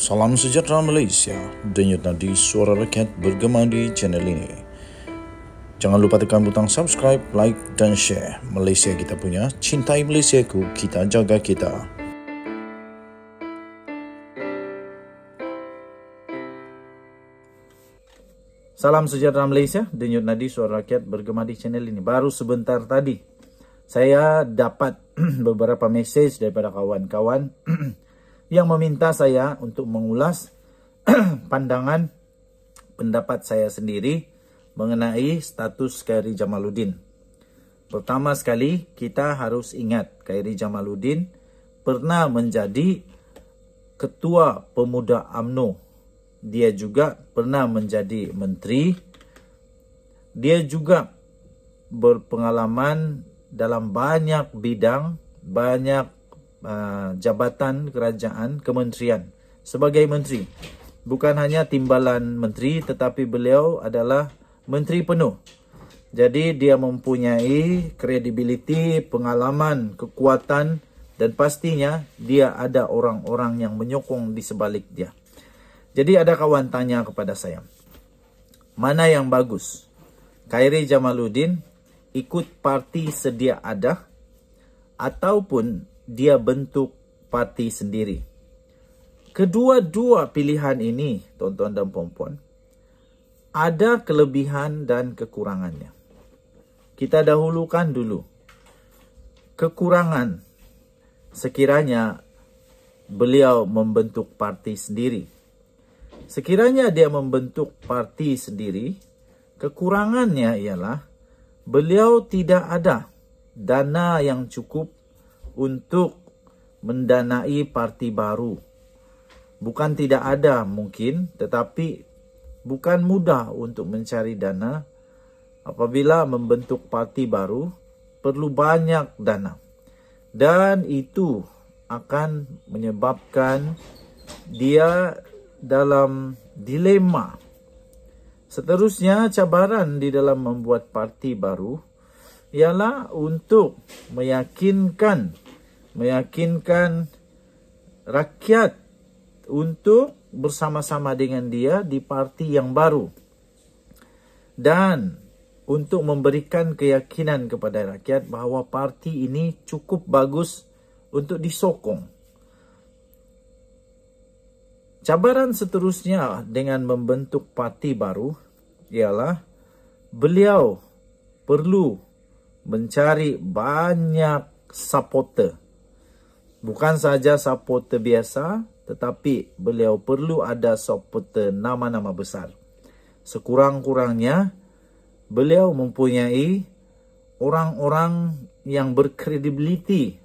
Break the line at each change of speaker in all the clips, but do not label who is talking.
Salam sejahtera Malaysia. Denyut nadi suara rakyat bergema di channel ini. Jangan lupa tekan butang subscribe, like dan share. Malaysia kita punya, cintai Malaysia ku, kita jaga kita.
Salam sejahtera Malaysia, Denyut Nadi Suara Rakyat bergema di channel ini. Baru sebentar tadi, saya dapat beberapa mesej daripada kawan-kawan yang meminta saya untuk mengulas pandangan pendapat saya sendiri mengenai status Khairi Jamaluddin. Pertama sekali, kita harus ingat Khairi Jamaluddin pernah menjadi Ketua Pemuda AMNO dia juga pernah menjadi menteri. Dia juga berpengalaman dalam banyak bidang, banyak uh, jabatan kerajaan, kementerian sebagai menteri. Bukan hanya timbalan menteri tetapi beliau adalah menteri penuh. Jadi dia mempunyai kredibiliti, pengalaman, kekuatan dan pastinya dia ada orang-orang yang menyokong di sebalik dia. Jadi ada kawan tanya kepada saya, mana yang bagus? Khairi Jamaluddin ikut parti sedia ada ataupun dia bentuk parti sendiri? Kedua-dua pilihan ini, tuan-tuan dan puan-puan, ada kelebihan dan kekurangannya. Kita dahulukan dulu. Kekurangan sekiranya beliau membentuk parti sendiri Sekiranya dia membentuk parti sendiri, kekurangannya ialah beliau tidak ada dana yang cukup untuk mendanai parti baru. Bukan tidak ada mungkin, tetapi bukan mudah untuk mencari dana. Apabila membentuk parti baru, perlu banyak dana. Dan itu akan menyebabkan dia dalam dilema. Seterusnya, cabaran di dalam membuat parti baru ialah untuk meyakinkan meyakinkan rakyat untuk bersama-sama dengan dia di parti yang baru dan untuk memberikan keyakinan kepada rakyat bahawa parti ini cukup bagus untuk disokong. Cabaran seterusnya dengan membentuk parti baru ialah beliau perlu mencari banyak supporter. Bukan saja supporter biasa tetapi beliau perlu ada supporter nama-nama besar. Sekurang-kurangnya beliau mempunyai orang-orang yang berkredibiliti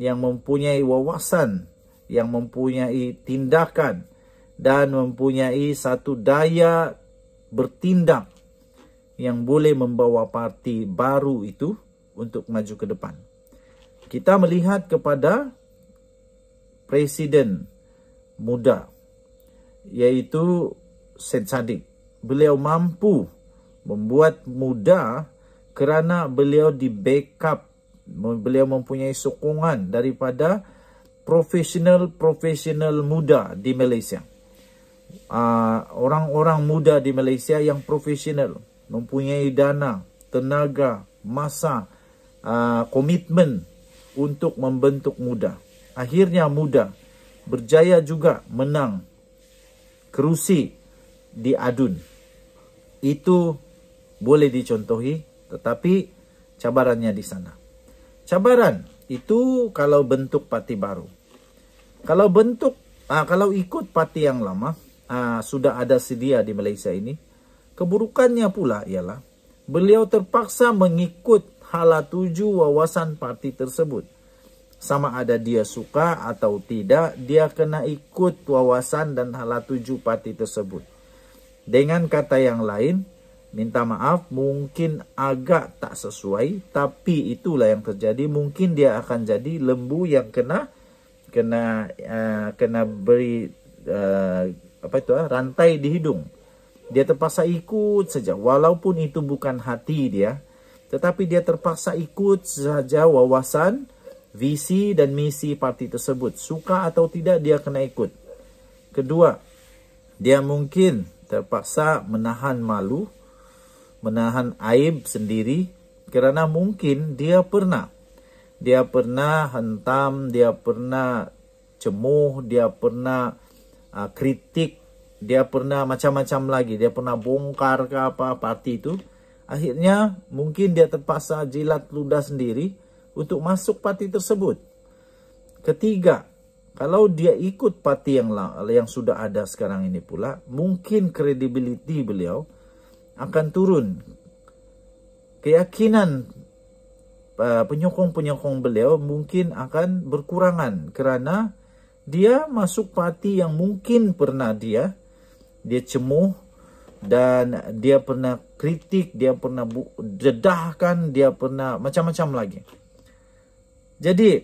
yang mempunyai wawasan yang mempunyai tindakan dan mempunyai satu daya bertindak yang boleh membawa parti baru itu untuk maju ke depan. Kita melihat kepada presiden muda yaitu Syed Saddiq. Beliau mampu membuat muda kerana beliau di backup beliau mempunyai sokongan daripada profesional-profesional muda di Malaysia. Ah, orang-orang uh, muda di Malaysia yang profesional, mempunyai dana, tenaga, masa, uh, komitmen untuk membentuk muda. Akhirnya muda berjaya juga menang kerusi di adun. Itu boleh dicontohi tetapi cabarannya di sana. Cabaran itu kalau bentuk parti baru. Kalau bentuk, uh, kalau ikut parti yang lama, uh, sudah ada sedia di Malaysia ini, keburukannya pula ialah beliau terpaksa mengikut hala tuju wawasan parti tersebut. Sama ada dia suka atau tidak, dia kena ikut wawasan dan hala tuju parti tersebut. Dengan kata yang lain, minta maaf mungkin agak tak sesuai tapi itulah yang terjadi. Mungkin dia akan jadi lembu yang kena kena uh, kena beri uh, apa itu uh, rantai di hidung. Dia terpaksa ikut saja. Walaupun itu bukan hati dia tetapi dia terpaksa ikut saja wawasan visi dan misi parti tersebut suka atau tidak dia kena ikut. Kedua, dia mungkin terpaksa menahan malu, menahan aib sendiri kerana mungkin dia pernah. Dia pernah hentam, dia pernah cemuh, dia pernah uh, kritik, dia pernah macam-macam lagi, dia pernah bongkar ke apa parti itu. Akhirnya mungkin dia terpaksa jilat ludah sendiri untuk masuk parti tersebut. Ketiga, kalau dia ikut parti yang yang sudah ada sekarang ini pula, mungkin kredibiliti beliau akan turun. Keyakinan uh, penyokong-penyokong beliau mungkin akan berkurangan kerana dia masuk parti yang mungkin pernah dia dia cemuh dan dia pernah kritik, dia pernah dedahkan, dia pernah macam-macam lagi. Jadi,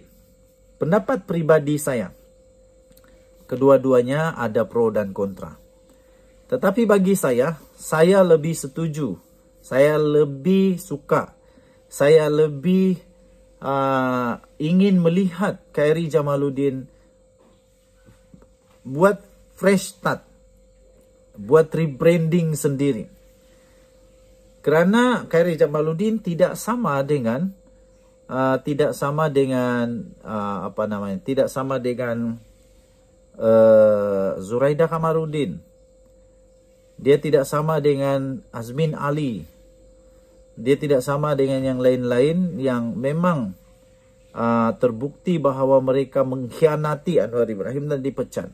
pendapat pribadi saya, kedua-duanya ada pro dan kontra. Tetapi bagi saya, saya lebih setuju, saya lebih suka, saya lebih uh, ingin melihat Khairi Jamaluddin buat fresh start, buat rebranding sendiri. Kerana Khairi Jamaluddin tidak sama dengan uh, tidak sama dengan uh, apa namanya? Tidak sama dengan uh, Zuraida Kamarudin. Dia tidak sama dengan Azmin Ali. Dia tidak sama dengan yang lain-lain yang memang uh, terbukti bahawa mereka mengkhianati Anwar Ibrahim dan dipecat.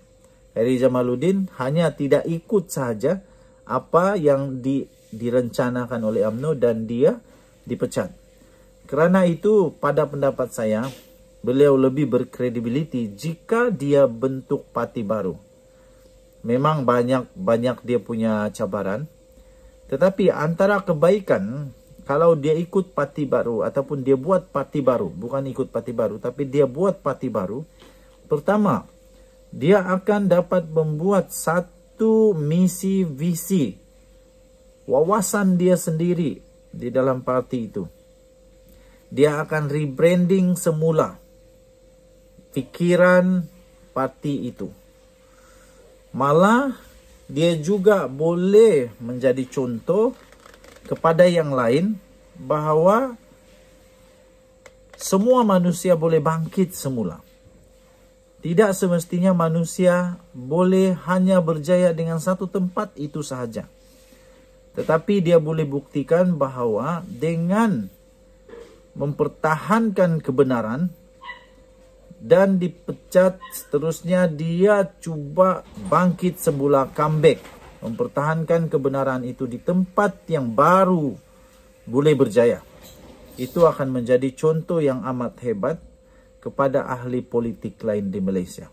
Heri Jamaluddin hanya tidak ikut saja apa yang di, direncanakan oleh AMNO dan dia dipecat. Kerana itu pada pendapat saya beliau lebih berkredibiliti jika dia bentuk parti baru. Memang banyak banyak dia punya cabaran. Tetapi antara kebaikan kalau dia ikut parti baru ataupun dia buat parti baru, bukan ikut parti baru tapi dia buat parti baru, pertama dia akan dapat membuat satu misi visi wawasan dia sendiri di dalam parti itu. Dia akan rebranding semula fikiran parti itu. Malah dia juga boleh menjadi contoh kepada yang lain bahawa semua manusia boleh bangkit semula. Tidak semestinya manusia boleh hanya berjaya dengan satu tempat itu sahaja. Tetapi dia boleh buktikan bahawa dengan mempertahankan kebenaran dan dipecat seterusnya dia cuba bangkit semula comeback. Mempertahankan kebenaran itu di tempat yang baru boleh berjaya. Itu akan menjadi contoh yang amat hebat kepada ahli politik lain di Malaysia.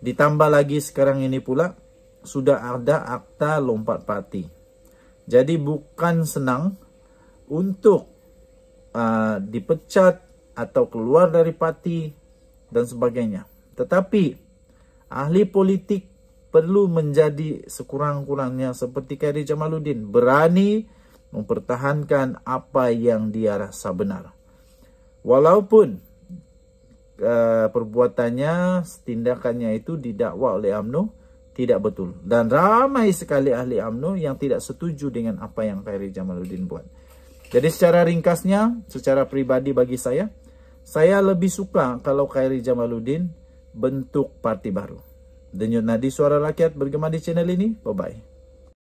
Ditambah lagi sekarang ini pula sudah ada akta lompat parti. Jadi bukan senang untuk uh, dipecat atau keluar dari parti dan sebagainya. Tetapi ahli politik perlu menjadi sekurang-kurangnya seperti Khairi Jamaluddin berani mempertahankan apa yang dia rasa benar. Walaupun uh, perbuatannya, tindakannya itu didakwa oleh AMNO tidak betul. Dan ramai sekali ahli AMNO yang tidak setuju dengan apa yang Khairi Jamaluddin buat. Jadi secara ringkasnya, secara pribadi bagi saya, saya lebih suka kalau Khairi Jamaluddin bentuk parti baru. Denyut Nadi Suara Rakyat bergema di channel ini. Bye-bye.